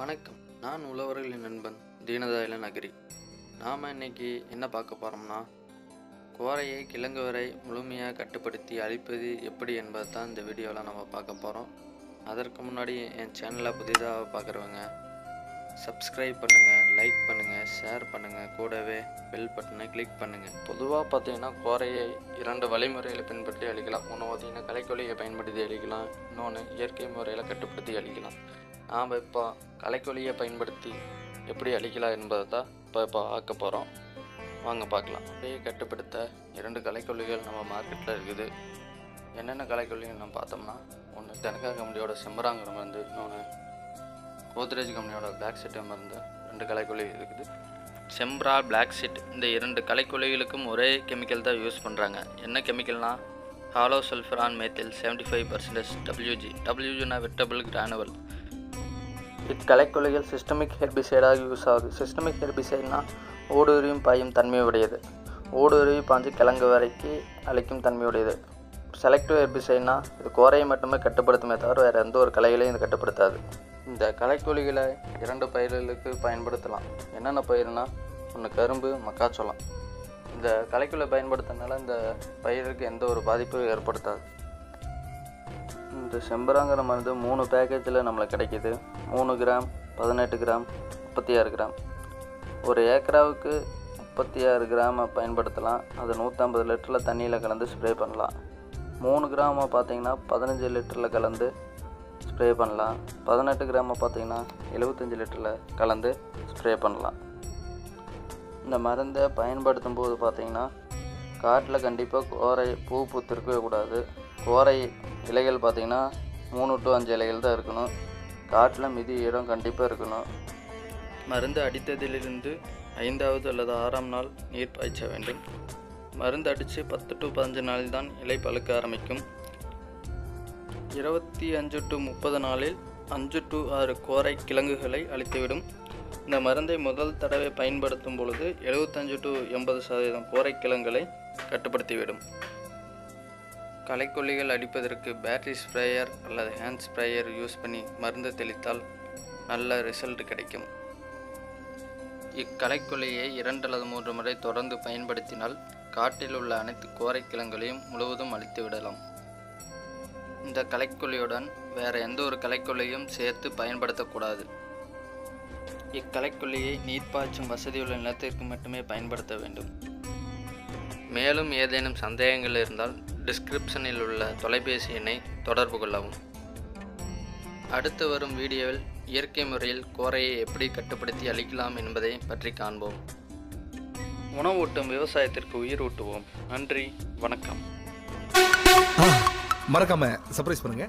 வணக்கம். நான் உழவர்களின் நண்பன் தீனதயாள நகரி நாம் இன்னைக்கு என்ன பார்க்க போகிறோம்னா கோரையை கிழங்கு வரை முழுமையாக கட்டுப்படுத்தி அழிப்பது எப்படி என்பதை தான் இந்த வீடியோவில் நம்ம பார்க்க போகிறோம் அதற்கு முன்னாடி என் சேனலை புதிதாக பார்க்குறவங்க சப்ஸ்கிரைப் பண்ணுங்கள் லைக் பண்ணுங்கள் ஷேர் பண்ணுங்கள் கூடவே பெல் பட்டனை கிளிக் பண்ணுங்கள் பொதுவாக பார்த்தீங்கன்னா கோரையை இரண்டு வழிமுறைகளை பின்பற்றி அழிக்கலாம். ஒன்று பார்த்தீங்கன்னா கலைக்கொல்லியை பயன்படுத்தி அழிக்கலாம். இன்னொன்று இயற்கை முறையில் கட்டுப்படுத்தி அழிக்கலாம். நாம் இப்போ கலைக்கொலியை பயன்படுத்தி எப்படி அழிக்கலாம் என்பதை தான் இப்போ இப்போ ஆக்க போகிறோம் வாங்க பார்க்கலாம். அதே கட்டுப்படுத்த இரண்டு கலைக்கொல்லிகள் நம்ம மார்க்கெட்டில் இருக்குது. என்னென்ன கலைக்கொல்லிகள் நம்ம பார்த்தோம்னா ஒன்று தெனக்கா கம்பெனியோட செம்பராங்கிற மருந்து இன்னொன்று கோத்ரேஜ் கம்பெனியோட பிளாக் செட் மருந்து ரெண்டு கலைக்கொல்லி இருக்குது. செம்ப்ரா பிளாக் செட் இந்த இரண்டு கலைக்கொல்லிகளுக்கும் ஒரே கெமிக்கல் தான் யூஸ் பண்ணுறாங்க என்ன கெமிக்கல்னால் halosulfuron methyl seventy five percentage WG டபிள்யூஜினா wettable granule இக்கலைக்கொல்லிகள் சிஸ்டமிக் ஹெர்பிசைடாக யூஸ் ஆகுது. சிஸ்டமிக் ஹெர்பிசைட்னா ஊடுருவியும் பாயும் தன்மையுடையது. ஊடுருவி பாஞ்சு கிழங்கு வரைக்கும் அழிக்கும் தன்மையுடையது. செலக்டிவ் ஹெர்பிசைட்னா இது கோரையை மட்டுமே கட்டுப்படுத்துமே தவிர வேறு எந்த ஒரு கலைகளையும் இது கட்டுப்படுத்தாது. இந்த கலைக்கொல்லிகளை இரண்டு பயிர்களுக்கு பயன்படுத்தலாம். என்னென்ன பயிர்னா ஒன்று கரும்பு மக்காச்சோளம். இந்த கலைக்கொல்லை பயன்படுத்துறதுனால இந்த பயிருக்கு எந்த ஒரு பாதிப்பும் ஏற்படுத்தாது. இந்த செம்பராங்கிற மருந்து மூணு பேக்கேஜில் நம்மளுக்கு கிடைக்கிது. மூணு கிராம் பதினெட்டு கிராம் முப்பத்தி ஆறு கிராம். ஒரு ஏக்கராவுக்கு முப்பத்தி ஆறு கிராமை பயன்படுத்தலாம். அது நூற்றம்பது லிட்டரில் தண்ணியில் கலந்து ஸ்ப்ரே பண்ணலாம். மூணு கிராமை பார்த்தீங்கன்னா பதினஞ்சு லிட்டரில் கலந்து ஸ்ப்ரே பண்ணலாம். பதினெட்டு கிராமை பார்த்தீங்கன்னா எழுபத்தஞ்சி லிட்டரில் கலந்து ஸ்ப்ரே பண்ணலாம். இந்த மருந்தை பயன்படுத்தும் போது பார்த்திங்கன்னா காட்டில் கண்டிப்பாக கோரை பூ பூத்திருக்கவே கூடாது. கோரை இலைகள் பார்த்தீங்கன்னா மூணு டு அஞ்சு இலைகள் தான் இருக்கணும். காட்டில் மிதி இடம் கண்டிப்பாக இருக்கணும். மருந்து அடித்ததிலிருந்து ஐந்தாவது அல்லது ஆறாம் நாள் நீர் பாய்ச்ச வேண்டும். மருந்து அடித்து பத்து டு பதினஞ்சு நாளில் தான் இலை பழுக்க ஆரம்பிக்கும். இருபத்தி அஞ்சு டு முப்பது நாளில் அஞ்சு டு ஆறு கோரை கிழங்குகளை அழித்துவிடும். இந்த மருந்தை முதல் தடவை பயன்படுத்தும் பொழுது எழுபத்தஞ்சு டு எண்பது சதவீதம் கோரை கிழங்குகளை கட்டுப்படுத்திவிடும். களைக்கொல்லிகள் அடிப்பதற்கு பேட்டரி ஸ்ப்ரேயர் அல்லது ஹேண்ட் ஸ்ப்ரேயர் யூஸ் பண்ணி மருந்து தெளித்தால் நல்ல ரிசல்ட் கிடைக்கும். இக்களைக்கொல்லியை இரண்டு அல்லது மூன்று முறை தொடர்ந்து பயன்படுத்தினால் காட்டில் உள்ள அனைத்து கோரைக்கிழங்குகளையும் முழுவதும் அழித்து விடலாம். இந்த களைக்கொல்லியுடன் வேறு எந்த ஒரு களைக்கொல்லியும் சேர்த்து பயன்படுத்தக்கூடாது. இக்கலைக்கொல்லியை நீர் பாய்ச்சும் வசதியுள்ள நிலத்திற்கு மட்டுமே பயன்படுத்த வேண்டும். மேலும் ஏதேனும் சந்தேகங்கள் இருந்தால் டிஸ்கிரிப்ஷனில் உள்ள தொலைபேசி எண்ணை தொடர்பு கொள்ளவும். அடுத்து வரும் வீடியோவில் இயற்கை முறையில் கோரையை எப்படி கட்டுப்படுத்தி அளிக்கலாம் என்பதை பற்றி காண்போம். உணவூட்டும் விவசாயத்திற்கு உயிர் ஊட்டுவோம். நன்றி வணக்கம். மறக்காம சர்ப்ரைஸ் பண்ணுங்க.